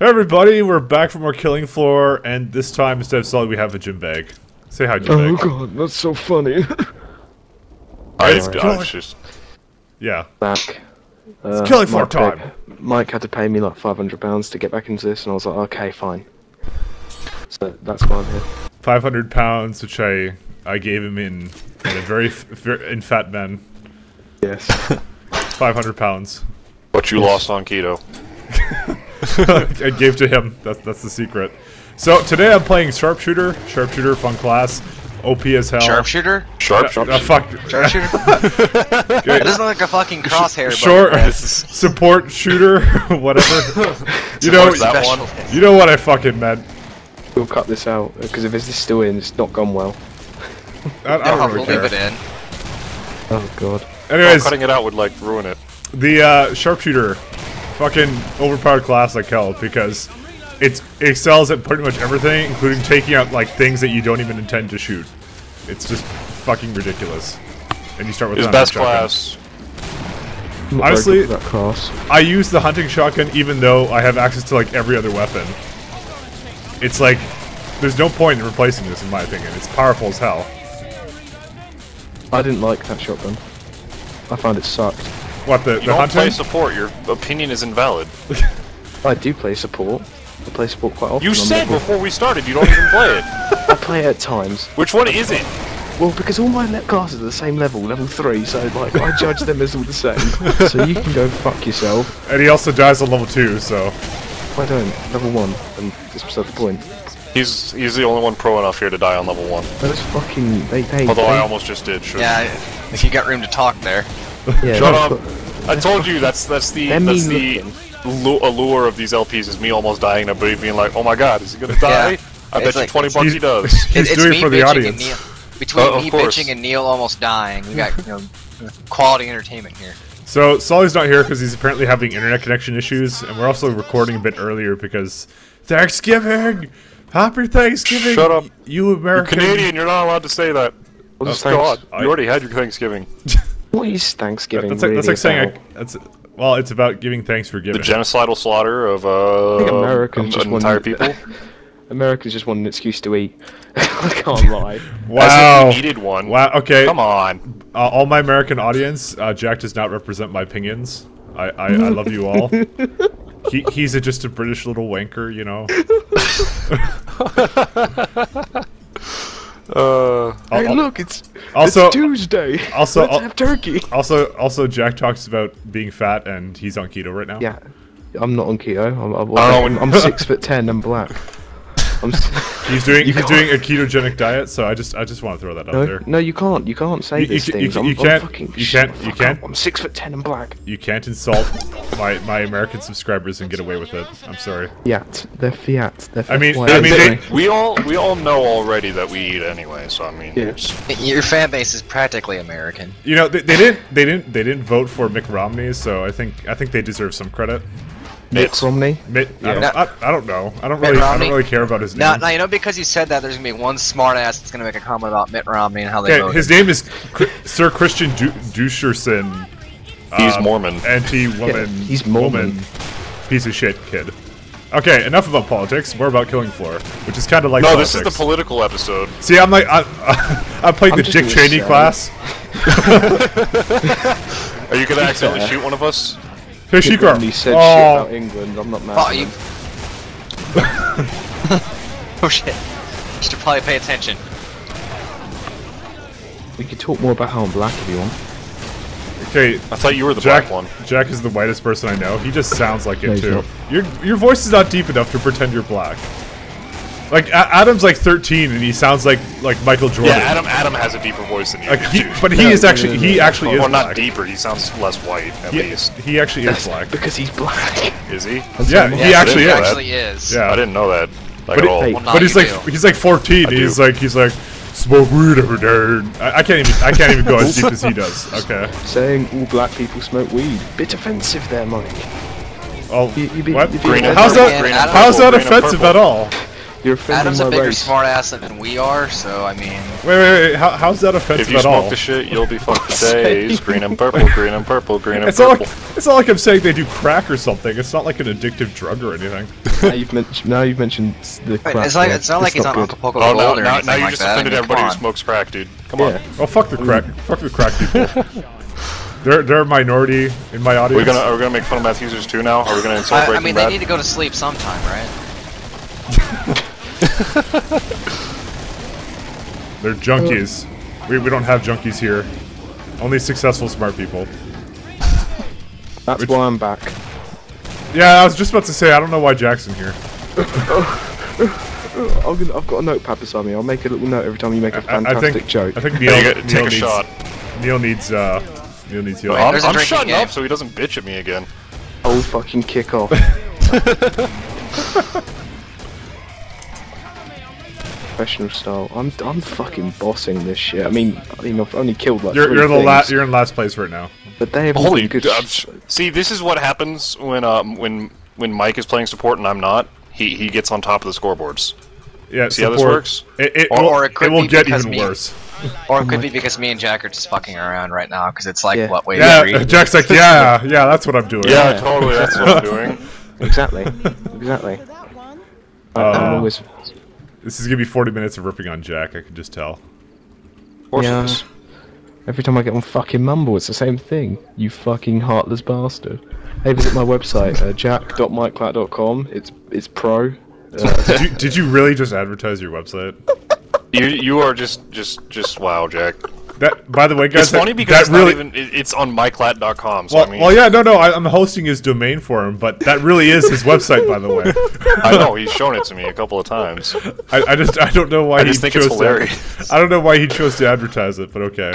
Hey everybody, we're back from our killing floor, and this time instead of solid, we have a gym bag. Say hi, gym bag. Oh bag. god, that's so funny. I, It's I killing- was just Yeah. Back. Uh, killing floor Mike time. paid- Mike had to pay me like five hundred pounds to get back into this, and I was like, okay, fine. So that's why I'm here. 500 pounds, which I I gave him in, in a very, f- ver- in fat men. Yes. 500 pounds. what you lost on keto. I gave to him. That's that's the secret. So today I'm playing sharpshooter. Sharpshooter, fun class. OP as hell. Sharpshooter? Sharp, Uh, fuck. Sharpshooter? that doesn't look like a fucking crosshair. but Short support shooter, whatever. you know, that one. you know what I fucking meant. We'll cut this out because if this is still in, it's not gone well. I, I No, don't we'll really leave it in. Oh god. Oh, Anyways, cutting it out would like ruin it. the uh, sharpshooter, fucking overpowered class like hell because it's it excels at pretty much everything, including taking out like things that you don't even intend to shoot. It's just fucking ridiculous. And you start with His an best shotgun. class. I'm not very Honestly- that class. I use the hunting shotgun even though I have access to like every other weapon. It's like there's no point in replacing this in my opinion. It's powerful as hell. I didn't like that shotgun. I found it sucked. What the You the don't hunting? play support. Your opinion is invalid. I do play support. I play support quite often. You said before we started you don't even play it. I play it at times. Which one is it? Well, because all my le- classes are the same level, level three, so like I judge them as all the same. so you can go fuck yourself. and he also dies on level two, so If I don't, level one, and that's beside the point. He's he's the only one pro enough here to die on level one. Those fucking they they. Although they, I almost just did. Sure. Yeah, if you got room to talk there. Yeah, Shut up. I told you that's that's the They're that's the lu- allure of these LPs is me almost dying and everybody being like, oh my god, is he gonna die? I bet It's you twenty bucks he does. He's it's doing it me for the bitching audience. And Neil, between Uh, me course. bitching and Neil almost dying, we got you know quality entertainment here. So Solly's not here because he's apparently having internet connection issues, and we're also recording a bit earlier because Thanksgiving, Happy Thanksgiving. Shut up. you You're American. Canadian, you're not allowed to say that. What Oh, is God, I- you already had your Thanksgiving. What is Thanksgiving? That's like, that's really like saying about? a, that's well, it's about giving thanks for giving. The genocidal slaughter of uh, think Americans an just entire people. America's just want an excuse to eat. I can't lie. wow. As if needed one. Wow. Okay. Come on. Uh, all my American audience, uh, Jack does not represent my opinions. I, I, I love you all. he, he's a, just a British little wanker, you know. Uh, hey, al- look, it's also- it's Tuesday. also- let's al- have turkey. Also, also, Jack talks about being fat, and he's on keto right now. Yeah, I'm not on keto. I'm, I'm, Oh, I'm, I'm six foot ten and black. I'm. s- He's doing he's can't- doing a ketogenic diet, so I just I just want to throw that out there. no, you can't. You can't say You- you these you things. ca- you I'm can't- fucking. you can't- you can't. up. I'm six foot ten and black. You can't insult my my American subscribers and get away with it. I'm sorry. Fiat. They're fiat. They're I mean- I mean, they- we all we all know already that we eat anyway. So I mean, Yeah. Your fan base is practically American. You know they, they didn't they didn't they didn't vote for Mick Romney, so I think I think they deserve some credit. Mitt it's- Romney. Mitt, I, don't, Yeah. I, I don't know. I don't Mitt really I don't really care about his name. Now, now you know because you said that, there's gonna be one smart ass that's gonna make a comment about Mitt Romney and how they Okay, voted. his name is Chr- Sir Christian du- Duscherson. he's um, Mormon. Anti-woman. Yeah, he's Mormon. woman, Piece of shit kid. Okay, enough about politics. More about Killing Floor, which is kind of like no, politics. this is the political episode. See, I'm like I, I played I'm the Dick Cheney sad. class. Are you gonna accidentally fair. shoot one of us? Here she Mitt goes. Romney said shit Oh, about England. I'm not mad. Oh, you. oh shit. You should probably pay attention. We could talk more about how I'm black if you want. okay. I thought you were the Jack, black one. Jack is the whitest person I know. He just sounds like it he's too. Your your voice is not deep enough to pretend you're black. Like A- Adam's like 13 and he sounds like like Michael Jordan. Yeah, Adam. Adam has a deeper voice than you. Like he, do. but he No, is actually he no. actually is well, black. not deeper. He sounds less white at He, least. he actually is black. Because he's black. Is he? Yeah, Yeah, he actually He is. actually is. Yeah. I didn't know that. Like But at it- all. Hey, Well, now But he's like do. he's like 14. I He's do. like he's like smoke weed every day. I, I can't even I can't even go as deep as he does. Okay. Saying all black people smoke weed. Bit offensive there, Mike. Oh, You- you be- what? Green and How's that? green and How's that purple, green and offensive at all? You're Adam's my a bigger race. smartass than we are, so I mean, Wait, wait, wait. How, how's that offensive If you at all? smoke the shit, you'll be fucked for days. Green and purple, green and purple, green and It's not purple. like it's not like I'm saying they do crack or something. It's not like an addictive drug or anything. now you've mentioned. Now you've mentioned the Wait, crack. it's like it's not like he's on good. Acapulco Oh, now, Gold or now, anything now you like just that. I offended mean, everybody who smokes crack, dude. Come Yeah. on. Oh fuck the crack, mm. fuck the crack people. they're they're a minority in my Are audience. we gonna are we gonna make fun of meth users too now? Are we gonna insult I, I mean, Bad? they need to go to sleep sometime, right? They're junkies. We we don't have junkies here. Only successful smart people. That's Which- why I'm back. Yeah, I was just about to say I don't know why Jackson here. I'm gonna, I've got a notepad beside me. I'll make a little note every time you make a fantastic think joke. I think Yeah, Neil, you gotta Neil take a needs, shot. Neil needs uh Neil needs healing. I'm, there's a I'm shutting game. up so he doesn't bitch at me again. I'll fucking kick off. Professional style. I'm I'm fucking bossing this shit. I mean, I mean, I've only killed like You're three you're the last you're in last place right now. but they have Holy good. God. sh- See, this is what happens when um when when Mike is playing support and I'm not. He he gets on top of the scoreboards. Yeah, See how this works? It, it, Or- will, or it could will be get because even me- worse. Or it could be because me and Jack are just fucking around right now, because it's like Yeah. what wave Yeah, three? Jack's like, yeah, yeah, that's what I'm doing. Yeah, totally. That's what I'm doing. Exactly. exactly. I- Uh, I'm always. This is gonna be 40 minutes of ripping on Jack. I can just tell. Yeah. Every time I get on fucking Mumble, it's the same thing. You fucking heartless bastard. Hey, visit my website, uh, jack.mikelat.com. It's it's pro. Uh, Did you, did you really just advertise your website? You you are just just just wow, Jack. That, by the way, guys, It's funny that, because that it's really, even, it's on mikelat.com. So well, I mean, well, yeah, no, no, I, I'm hosting his domain for him, but that really is his website, by the way. I know he's shown it to me a couple of times. I, I just, I don't know why I he just think chose it's hilarious. To, I don't know why he chose to advertise it, but okay.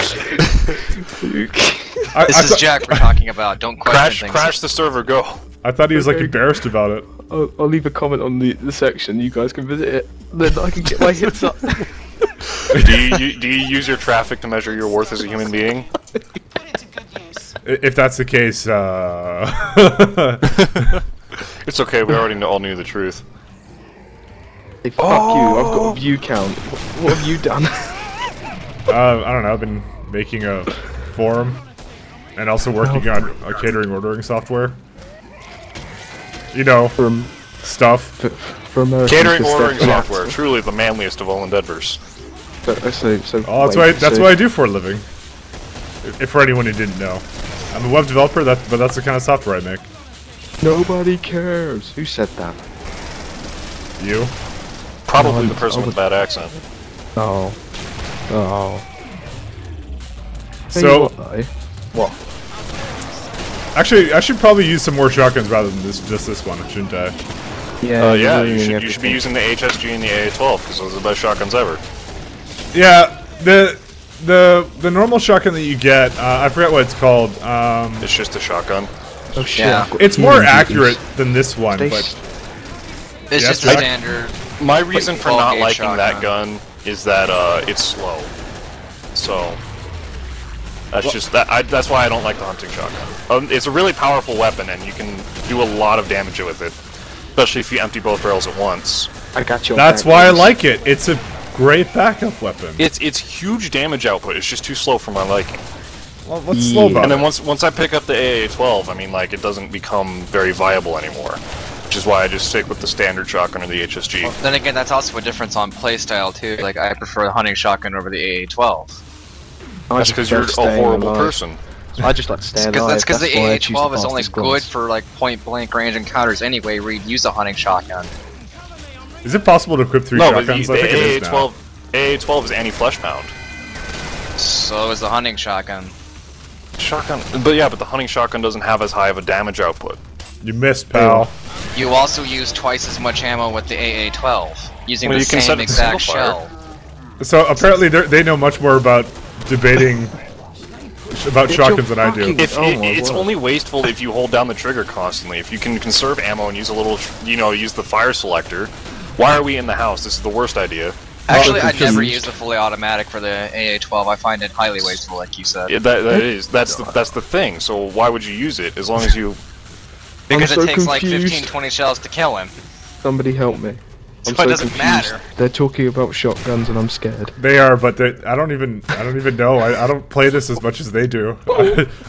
I, This I is thought- Jack we're talking about. Don't question Crash things. crash the server, go. I thought he was like embarrassed about it. I'll, I'll leave a comment on the, the section. You guys can visit it. Then I can get my hits up. do you, you do you use your traffic to measure your worth as a human being? I- If that's the case, uh, It's okay. We already know, all knew the truth. Hey, fuck you. I've got a view count. What, what have you done? uh, I don't know. I've been making a forum and also working on a catering ordering software. You know, From stuff. For, for Americans. Catering ordering step- software, truly the manliest of all endeavors. So, so, so, Oh, that's wait, what I, that's so- what I do for a living. If, if for anyone who didn't know, I'm a web developer. That, but that's the kind of software I make. Nobody cares. Who said that? You? Probably No, the person with a bad accent. Oh. Oh. So, what, Well, actually, I should probably use some more shotguns rather than this, just this one, shouldn't I? Yeah, uh, you're yeah, you should, you should be using the KSG and the AA-12 because those are the best shotguns ever. Yeah, the the the normal shotgun that you get, uh, I forget what it's called. Um, It's just a shotgun. Oh shit! Yeah. It's more healing accurate than this one, Stay but It's Yes, just a standard. My reason for not gauge liking that gun is that uh, it's slow. So that's just that. I, that's why I don't like the hunting shotgun. Um, it's a really powerful weapon, and you can do a lot of damage with it, especially if you empty both barrels at once. I got you. that's why I like it. It's a great backup weapon. It's it's huge damage output. It's just too slow for my liking. Well, what's slow Yeah. about And then once once I pick up the AA-12, I mean, like it doesn't become very viable anymore. Which is why I just stick with the standard shotgun or the KSG. Then again, that's also a difference on playstyle too. Like I prefer the hunting shotgun over the AA-12. That's because you're a horrible alive. person. I just like to stay Because alive. that's because the why I AA-12 is only fastest good for like point blank range encounters anyway, where you'd use a hunting shotgun. Is it possible to equip three No, but the, shotguns? the I think it is. AA-12 AA-12 is anti-Fleshpound. So is the hunting shotgun. Shotgun, but yeah, but the hunting shotgun doesn't have as high of a damage output. You missed, pal. You also use twice as much ammo with the AA-12, using Well, the you can set same exact shell. So apparently they're- they know much more about debating about Get shotguns your than I do. If Oh it, it's word. only wasteful if you hold down the trigger constantly. If you can conserve ammo and use a little, you know, use the fire selector. Why are we in the house? This is the worst idea. Actually, I'm never use the fully automatic for the AA-12. I find it highly wasteful, like you said. Yeah, that, that is that's the that's the thing. So why would you use it as long as you? because I'm it so takes like confused. 15, 20 shells to kill him. Somebody help me. So I'm it doesn't confused. matter. They're talking about shotguns and I'm scared. They are, but they, I don't even I don't even know. I, I don't play this as much as they do.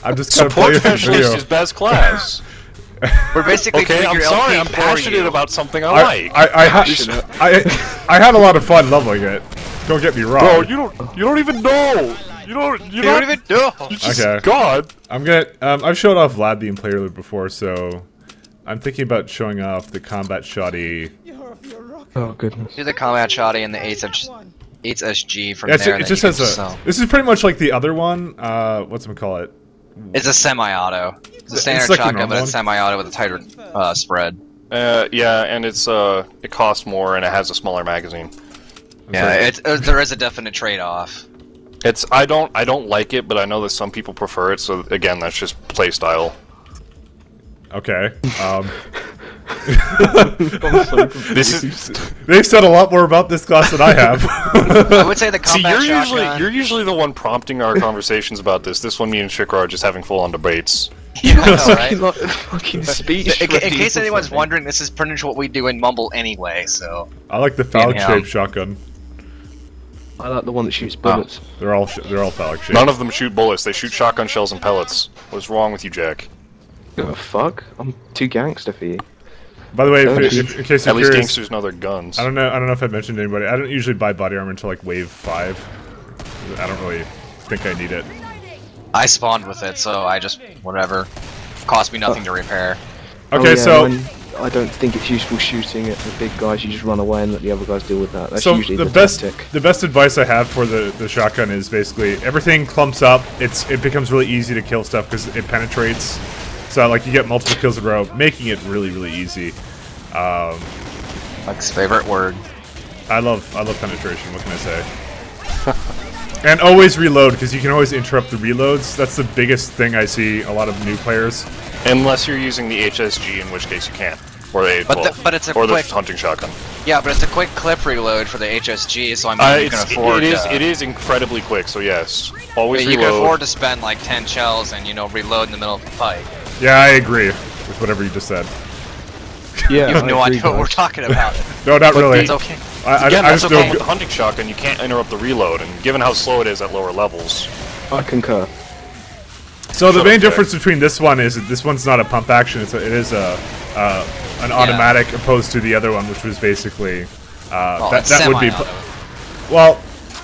I'm just kind of Support playing specialist video. is best class. We're basically okay, I'm sorry. LP I'm for passionate you. about something I, I, like. I, I, ha- I, I had a lot of fun leveling it. Don't get me wrong. Bro, you don't. You don't even know. You don't. You You don't even know. You just Okay. God. I'm gonna. Um, I've showed off Vlad the player loop before, so I'm thinking about showing off the combat shoddy. Oh goodness. Do the combat shoddy and the 8 SG from Yeah, it's- there. it and just has a. sell. This is pretty much like the other one. Uh, what's it call it? It's a semi-auto. It's a It's standard like shotgun, normal but it's semi-auto with a tighter uh, spread. Uh, yeah, and it's uh, it costs more and it has a smaller magazine. Yeah, sorry. it's, uh, there is a definite trade-off. It's I don't I don't like it, but I know that some people prefer it. So again, that's just play style. Okay. Um, This is they've said a lot more about this class than I have. I would say the see you're usually you're usually the one prompting our conversations about this. This one, me and Shikra are just having full on debates. Yeah, know, right? Like fucking speech. In, in case anyone's wondering, this is pretty much what we do in Mumble anyway. So I like the phallic-shaped shotgun. I like the one that shoots bullets. Ah. They're all sh- they're all phallic shaped. None of them shoot bullets. They shoot shotgun shells and pellets. What's wrong with you, Jack? Oh fuck! I'm too gangster for you. By the way, if, if, in case At you're least curious, gangsters know their guns. I don't know. I don't know if I mentioned anybody. I don't usually buy body armor until like wave five. I don't really think I need it. I spawned with it, so I just whatever. Cost me nothing to repair. Okay, Oh, yeah, so I don't think it's useful shooting at the big guys. You just run away and let the other guys deal with that. That's so usually the, the, best tactic. the best advice I have for the the shotgun is basically everything clumps up. It's it becomes really easy to kill stuff because it penetrates. So like you get multiple kills in a row, making it really really easy. Um, Mike's favorite word. I love I love penetration. What can I say? and always reload because you can always interrupt the reloads. That's the biggest thing I see a lot of new players. Unless you're using the KSG, in which case you can't. Or the But the- A12. but it's a or quick- the hunting shotgun. Yeah, but it's a quick clip reload for the KSG, so I'm Uh, you can it's, afford. it is uh, it is incredibly quick. So yes, always you can afford to spend like ten shells and you know reload in the middle of the fight. Yeah, I agree with whatever you just said. Yeah, You have I no idea what we're talking about. No, not But really. it's okay. I, I, Again, I that's just the problem with the hunting shotgun. You can't interrupt the reload, and given how slow it is at lower levels, I concur. So the main up, Jack. difference between this one is that this one's not a pump action. It's a, it is a uh, an automatic opposed to the other one, which was basically uh, Well, that that would be. pu- Well,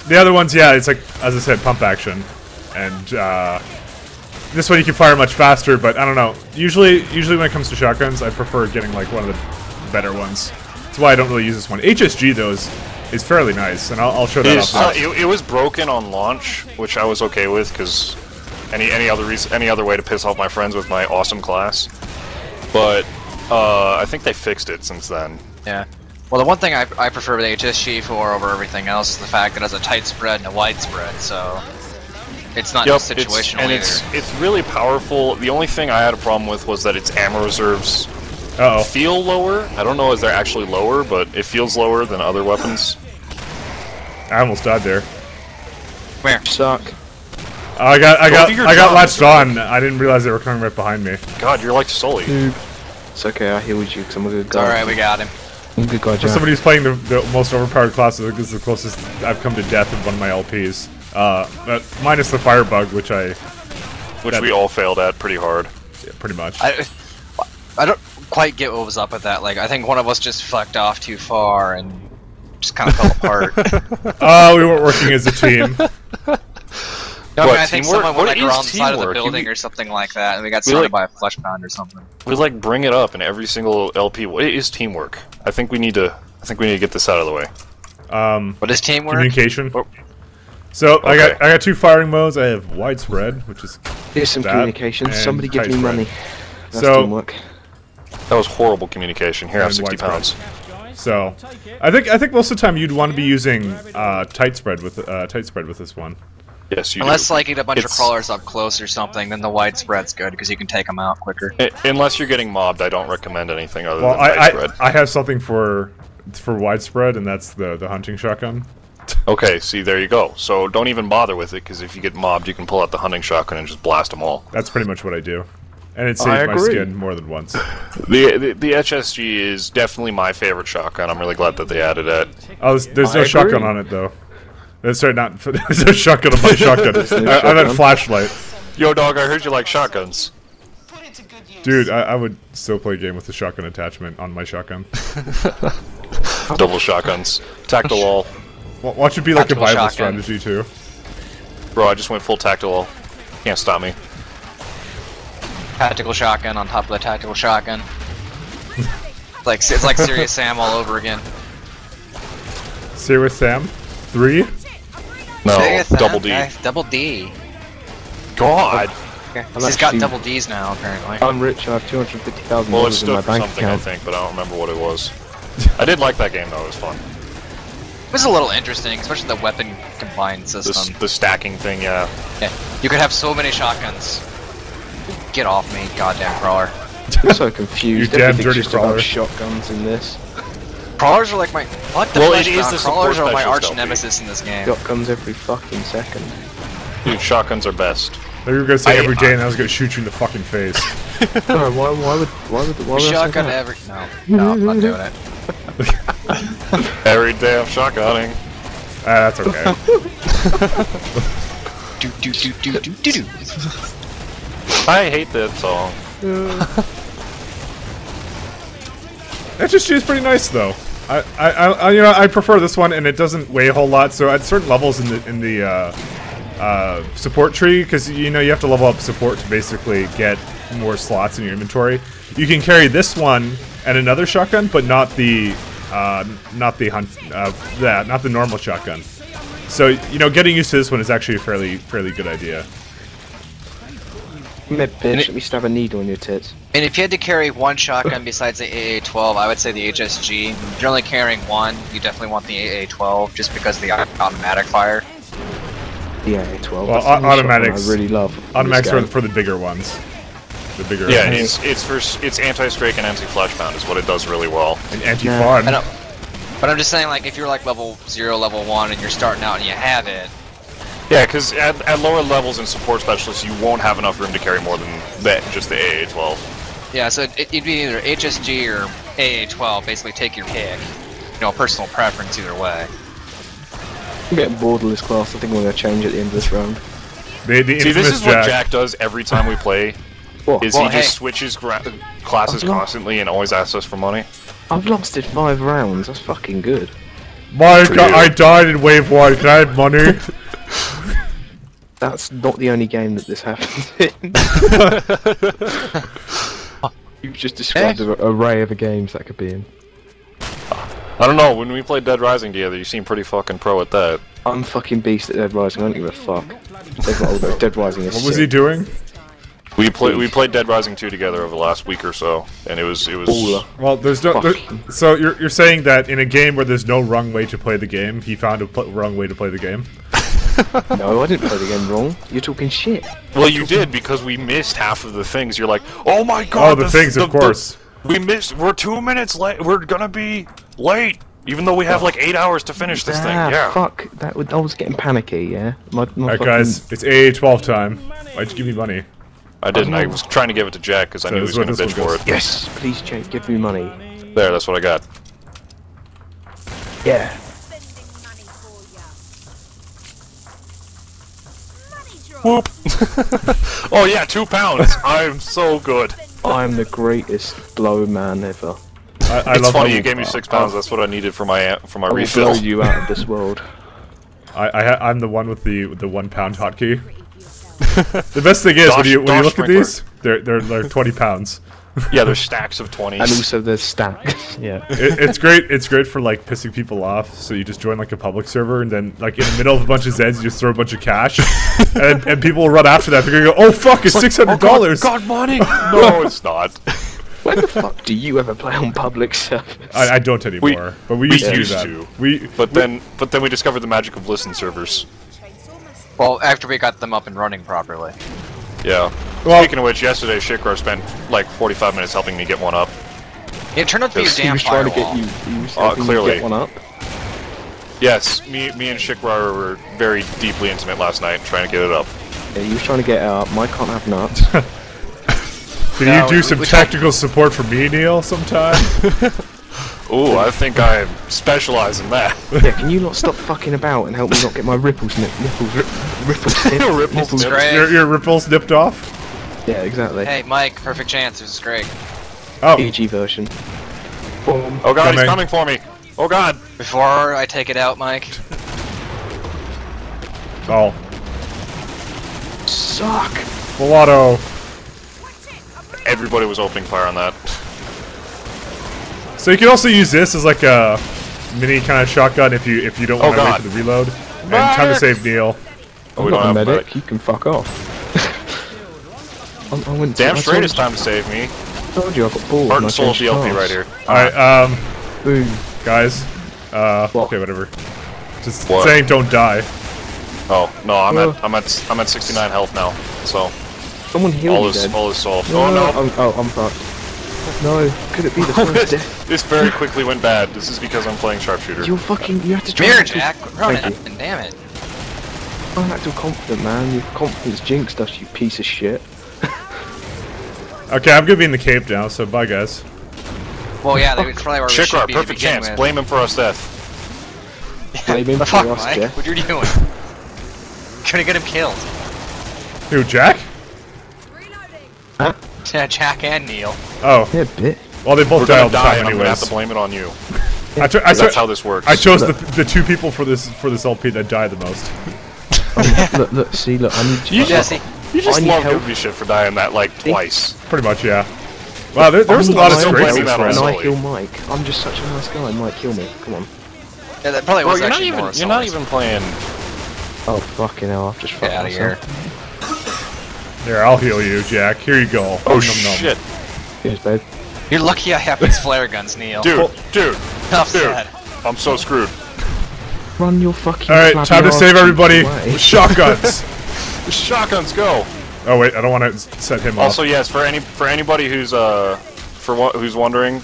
the other ones, yeah, it's like as I said, pump action, and uh, this one you can fire much faster. But I don't know. Usually, usually when it comes to shotguns, I prefer getting like one of the better ones. That's why I don't really use this one. KSG though is, is fairly nice, and I'll, I'll show that it, off. uh, it, it was broken on launch, which I was okay with because any any other reason, any other way to piss off my friends with my awesome class. But uh, I think they fixed it since then. Yeah. Well, the one thing I, I prefer the KSG for over everything else is the fact that it has a tight spread and a wide spread, so it's not Yep, just it's, situational and either. it's it's really powerful. The only thing I had a problem with was that its ammo reserves Uh oh. feel lower. I don't know if they're actually lower, but it feels lower than other weapons. I almost died there. Where? Suck. I got I Go got I got job. latched on. I didn't realize they were coming right behind me. God, you're like Sully. Dude. It's okay, I healed you because I'm a good guy. alright, we got him. I'm a good guy, For somebody who's playing the, the most overpowered class, I think this is the closest I've come to death in one of my LPs. Uh, but minus the firebug, which I Which we all failed at pretty hard. yeah, pretty much. I, I don't quite get what was up with that. Like, I think one of us just fucked off too far and just kind of fell apart. Oh, we weren't working as a team. No, I, mean, What, I think teamwork? someone went like is around the side of the building mean- or something like that, and we got We, like- by a Fleshpound or something. We like bring it up in every single LP. It is teamwork. I think we need to. I think we need to get this out of the way. Um, What is teamwork? communication. Oh. So I got I got two firing modes. I have widespread, which is Here's some that communication. Somebody give me spread. money. That's So- teamwork. That was horrible communication. Here, I have 60 widespread. pounds. so. I think I think most of the time you'd want to be using uh, tight spread with uh, tight spread with this one. Yes, you Unless do. like you get a bunch of crawlers up close or something, then the widespread's good because you can take them out quicker. I- unless you're getting mobbed, I don't recommend anything other Well, than I, I. I have something for for widespread, and that's the the hunting shotgun. Okay, see, there you go. So don't even bother with it, because if you get mobbed, you can pull out the hunting shotgun and just blast them all. That's pretty much what I do. and it I saved my skin more than once. The, the the KSG is definitely my favorite shotgun. I'm really glad that they added it. Oh, there's, there's no agree. shotgun on it though. That's sorry, not there's no shotgun on my shotgun. I, I meant flashlight. Yo, dog, I heard you like shotguns. Dude, I, I would still play a game with the shotgun attachment on my shotgun. Double shotguns. Tactical all. Wa- Watch it be like a Tactical Bible shotgun. strategy too. Bro, I just went full tactical. Can't stop me. Tactical shotgun on top of the tactical shotgun. like it's like Serious Sam all over again. Serious Sam, three. No, Serious double D. guys, double D. God. He's got double D's now apparently. I'm rich. I have two hundred fifty thousand Well, it dollars in stood my for bank something, I think, but I don't remember what it was. I did like that game though. It was fun. It was a little interesting, especially the weapon combined system. the stacking thing, yeah. Yeah, you could have so many shotguns. Get off me, goddamn crawler. I'm so confused. You damn Everything's dirty just about crawler. shotguns in this. Crawlers are like my what the Well, it flesh is bound the crawlers are my arch nemesis in this game. Shotguns every fucking second. Dude, shotguns are best. They were gonna say I- every uh, day, and I was gonna shoot you in the fucking face. no, why, why would, why would, why would I Shotgun that? every no, no, I'm not doing it. Every day I'm shotgunning. Ah, that's okay. Do do do do do do do. I hate that song. KSG is pretty nice though. I, I, I, I- you know, I prefer this one, and it doesn't weigh a whole lot. So at certain levels in the in the uh, uh, support tree, because you know you have to level up support to basically get more slots in your inventory. You can carry this one and another shotgun, but not the uh, not the hunt uh, that not the normal shotgun. So you know, getting used to this one is actually a fairly fairly good idea. Mid bitch, let me stab a needle in your tits. And if you had to carry one shotgun besides the AA-12, I would say the KSG. If you're only carrying one, you definitely want the AA-12 just because of the automatic fire. Yeah, 12. Well, that's the au- only shotgun automatics- I really love. Automatics for, game. for the bigger ones. The bigger Yeah, ones. it's it's for it's anti-Scrake and anti-Fleshpound is what it does really well. and anti-fog. I know. But I'm just saying, like, if you're like level 0, level 1, and you're starting out and you have it, Yeah, because at, at lower levels in support specialists, you won't have enough room to carry more than that, just the AA-12. yeah, so it, it'd be either KSG or AA-12, basically take your pick. You know, personal preference either way. I'm getting bored of this class. I think we're going to change at the end of this round. The, the See, this infamous is what Jack. Jack does every time we play, What? is Well, he just hey. switches gra- classes I'm not- constantly and always asks us for money. I've lost in five rounds. That's fucking good. My god. I died in wave one. Can I have money? That's not the only game that this happens in. You've just described Eh. an array of games that could be in. I don't know, when we played Dead Rising together, you seem pretty fucking pro at that. I'm fucking beast at Dead Rising. I don't give a fuck. They've got all those Dead Rising is what was sick. he doing? We played we played Dead Rising 2 together over the last week or so, and it was it was Well, there's no. there- so you're you're saying that in a game where there's no wrong way to play the game, he found a pl- wrong way to play the game. No, I didn't play the game wrong. You're talking shit. Well, you did because we missed half of the things. You're like, oh my god! Oh, the things, of course. we missed. We're two minutes late. We're gonna be late, even though we have like eight hours to finish this thing. Ah, Yeah. fuck. That would, I was getting panicky. Yeah. My, my Alright, fucking- guys, it's AA12 time. Why'd you give me money? I didn't. I oh. was trying to give it to Jack because I So knew he was gonna what bitch for it. Yes, please, Jake, give me money. There, that's what I got. Yeah. spending money for ya. Money's yours. Whoop. oh yeah, two pounds. I'm so good. I'm the greatest blow man ever. I, I It's love funny how- you gave me six pounds. That's what I needed for my for my I will blow refill. you out of this world. I, I ha- I'm the one with the with the one pound hotkey. The best thing is when you when you Dosh look at these, they're they're like 20 pounds. Yeah, there's stacks of twenties. And also there's stacks. yeah. It, it's great. It's great for like pissing people off. So you just join like a public server, and then like in the middle of a bunch of Zeds, you just throw a bunch of cash, and, and people will run after that. They're gonna go, "Oh fuck, it's six hundred oh, dollars." God money. no, it's not. When the fuck do you ever play on public servers? I, I don't anymore, but we we used to do used that. to. We But then, but then we discovered the magic of listen servers. Well, after we got them up and running properly. Yeah. Well- Speaking of which, yesterday Shikrar spent like 45 minutes helping me get one up. It turned out to be a he damn was trying to get you. He was Uh, helping you clearly. get one up. Yes, me, me and Shikrar were very deeply intimate last night, trying to get it up. Yeah, he was trying to get it up. Mike can't have nuts. Can No, you do we- some we- technical support for me, Neil, sometime? Ooh, I think I specialize in that. Yeah, can you not stop fucking about and help me not get my ripples nipped? nipples rip, ripples snip, Ripples nipples snip. Greg. your, your ripples nipped off? Yeah, exactly. Hey, Mike, perfect chance. This is Greg. Oh, PG version. Boom. Oh god, he's Coming. coming for me. Oh god. Before I take it out, Mike. oh. Suck. Full. Everybody was opening fire on that. So you can also use this as like a mini kind of shotgun if you if you don't Oh, want to wait God. for the reload. And time to save Neil. I'm we don't have medic. medic. You can fuck off. I, I went. Damn straight it's time to save me. you- told you I got bored. Heart and soul changed DLP right here. Alright, um, Boom. guys. Uh, What? okay, whatever. Just What? saying, don't die. Oh no, I'm Uh. at I'm at I'm at 69 health now. So Someone heal all me is all is solved. No, Oh no. I'm, oh, I'm fucked. No, could it be the first death? this very quickly went bad. This is because I'm playing sharpshooter. You're fucking. You have to try. Mirror Jack. Run it. you. Damn it. Try and act all confident, man. Your confidence jinxed us, you piece of shit. Okay, I'm gonna be in the cape now, so bye, guys. Well, yeah, that's probably where we should Shikra, be to perfect begin chance. with. Blame him for us death. Blame him for fuck, us, Mike? death. What are you doing? Gonna get him killed. Who, Jack? Reloading. Yeah, Jack and Neil. Oh, Yeah, bit. well, they both We're die all the die, time and I'm gonna have to blame it on you. I, cho- I, 'Cause that's how this works. I chose the, the two people for this for this LP that die the most. Um, look, look, see, look, I need You I- just- Jesse. You just I need love help. giving shit for dying that like twice. Pretty much, yeah. Wow, there, there was a I lot of need still straights blaming in this And. I Sully. heal Mike. I'm just such a nice guy. Mike, kill me. Come on. Yeah, that probably Bro, was you're not even more you're not even playing. Oh fucking hell! I've just Get fucked out of here. Myself. Here, I'll heal you, Jack. Here you go. Oh Nom, nom, nom. shit, Cheers, babe. You're lucky I have these flare guns, Neil. dude, dude, Enough dude. said. I'm so screwed. Run your fucking. All right, time to save everybody with shotguns. Shotguns go. oh wait, I don't want to set him up. Also, yes, for any for anybody who's uh for what who's wondering,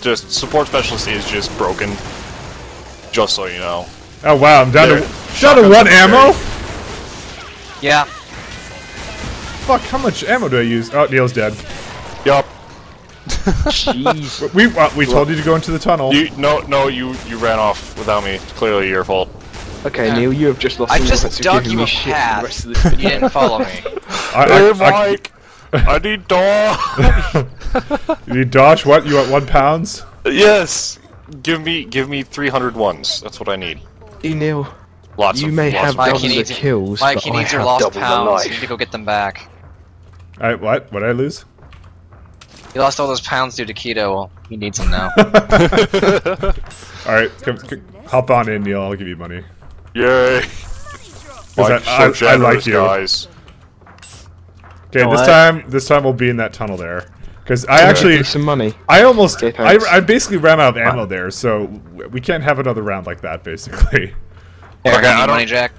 just support specialist is just broken. Just so you know. Oh wow, I'm down There. to down to one are ammo. Yeah. Fuck, how much ammo do I use? Oh, Neil's dead. Yup. Jeez. We uh, we told you to go into the tunnel. You no no you you ran off without me. It's clearly your fault. Okay, Yeah. Neil, you have just lost. I just chance dug you a shit for the path. rest of this You didn't follow me. I, Hey I, I, Mike, I need dog. you need dodge. What? You want one pounds? yes. Give me give me 300 ones. That's what I need. Hey, Neil, Lots you of may lots have of Mike, double he the needs- kills, Mike, but he I needs your lost pounds. You need to go get them back. I what? What did I lose? You lost all those pounds due to keto. Well, he needs them now. All right, come, come, hop on in, Neil. I'll give you money. Yay. Because Mike's I, so I, I like you. guys. Okay, this Alright. time this time we'll be in that tunnel there. Because I Give actually some money. I almost Okay, I. I basically ran out of ammo there, so we can't have another round like that. Basically. Here, Okay, I need don't- money, Jack.